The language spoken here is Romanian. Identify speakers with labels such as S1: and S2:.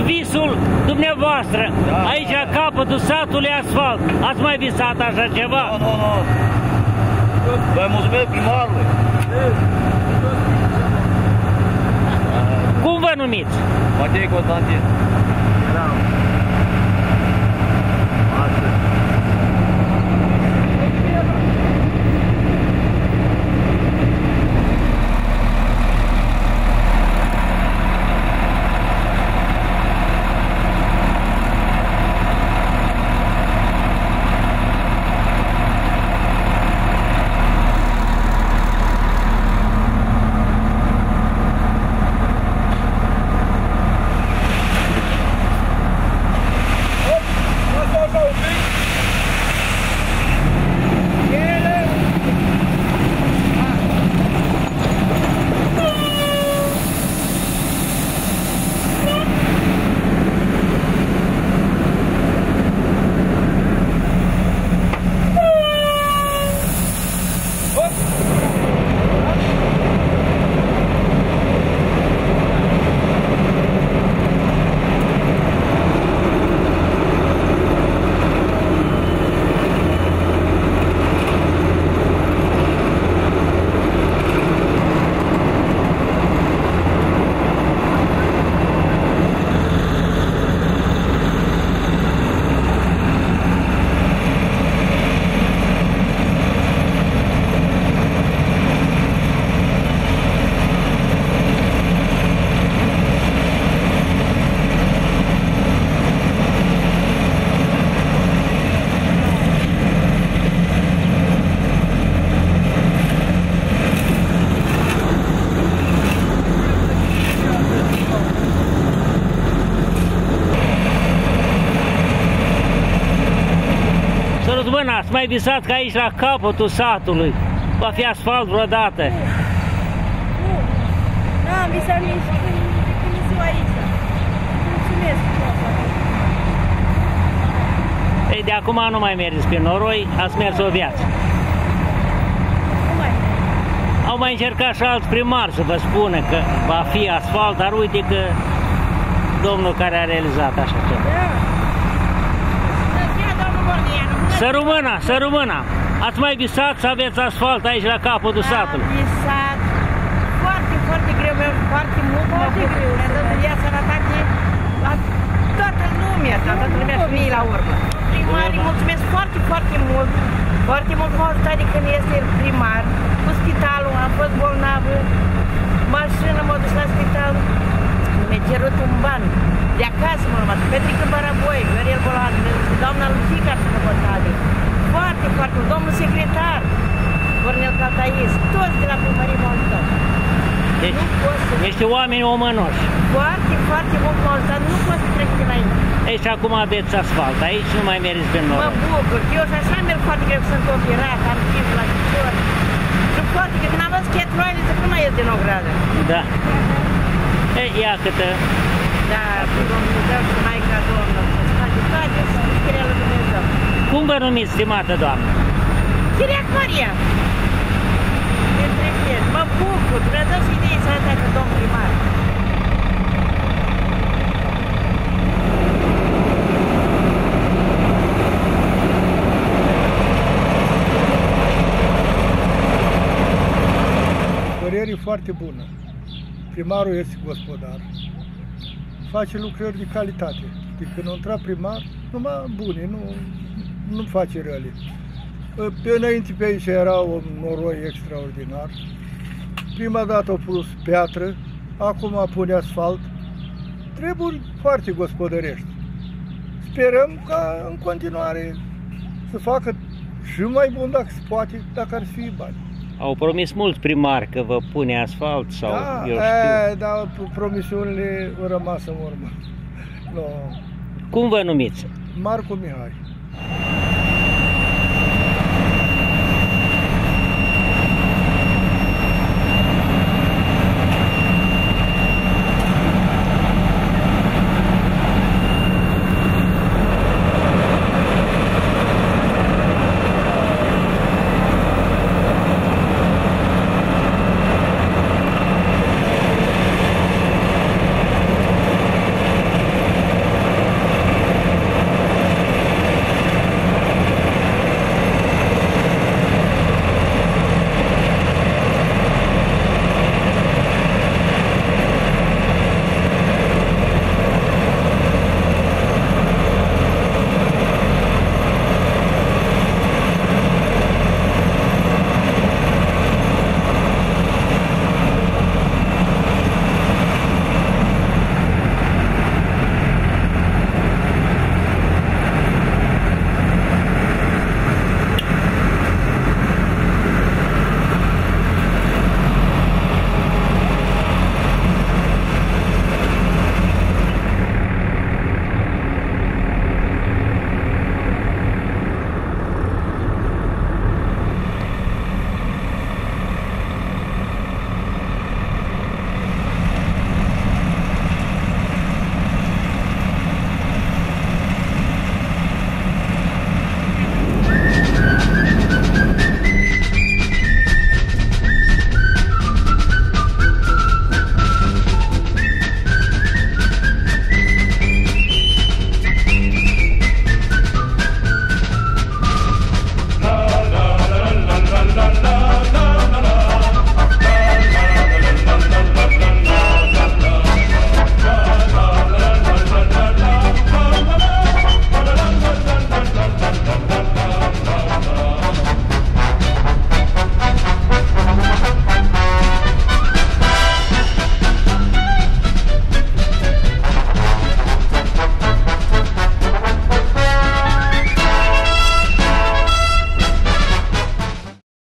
S1: visul dumneavoastră.
S2: Da.
S1: Aici, la capătul satului asfalt. Ați mai visat așa ceva?
S2: Nu, nu, nu. Vă mulțumesc primarului.
S1: Cum vă numiți?
S2: Matei Constantin.
S1: Să răzbună, ați mai visat că aici, la capătul satului, va fi asfalt vreodată.
S3: Nu, n-am visat nici când, de când sunt ziua aici. Mulțumesc.
S1: Ei, de acum nu mai mergeți pe noroi, ați mers o viață.
S3: Nu mai
S1: Au mai încercat și alți primari să vă spună că va fi asfalt, dar uite că domnul care a realizat așa ceva.
S3: Da. Bună ziua, domnul Bordianu. Bună
S1: Să rămână, să rămână! Ați mai visat să aveți asfalt aici la capătul satului?
S3: Am visat foarte, foarte greu, meu, foarte mult mă bucur. Mi-a dat în viața sănătate la toată lumea, la toată lumea și mie la urmă. Primarii, mulțumesc foarte, foarte mult. Foarte mult m-a ajutat de când este el primar. Cu spitalul, am fost bolnavă. Mașină m-a dus la spital. Mi-a cerut un ban. De acasă mă rămas. Petrică Baraboi, Viorel Bolan, doamna Lucica și Năbătale. Foarte, foarte mult. Domnul secretar, Cornel Caltais, toți de la primărie m-au ajutat.
S1: Deci,
S3: Nu pot să...
S1: niște oameni omănoși.
S3: Foarte, foarte mult m-au ajutat. Nu pot să trec dinainte.
S1: Ei, și acum aveți asfalt, aici nu mai mergeți pe
S3: Mă
S1: noroi.
S3: bucur. Eu și așa merg foarte greu, sunt operat, am timp la picior. Și foarte greu. Când am văzut chetroile, zic, nu mai ies din ogradă.
S1: Da. Ei, ia câtă.
S3: Da, cu Domnul Dumnezeu și Maica Domnului. Să face toate să scrie lui Dumnezeu.
S1: Cum vă numiți, stimată doamnă?
S3: Chiriac Maria. Între prieteni. Mă bucur. Dumnezeu să-i dea sănătate, domn primar.
S4: Părere foarte bună. Primarul este gospodar. Face lucrări de calitate. De când a intrat primar, numai bune, nu, nu face rele. Pe înainte pe aici era un noroi extraordinar. Prima dată a pus piatră, acum pune asfalt. Treburi foarte gospodărești. Sperăm ca în continuare să facă și mai bun dacă se poate, dacă ar fi bani.
S1: Au promis mulți primari că vă pune asfalt sau
S4: Da,
S1: eu știu.
S4: e, da, promisiunile au rămas în urmă. No.
S1: Cum vă numiți?
S4: Marcu Mihai.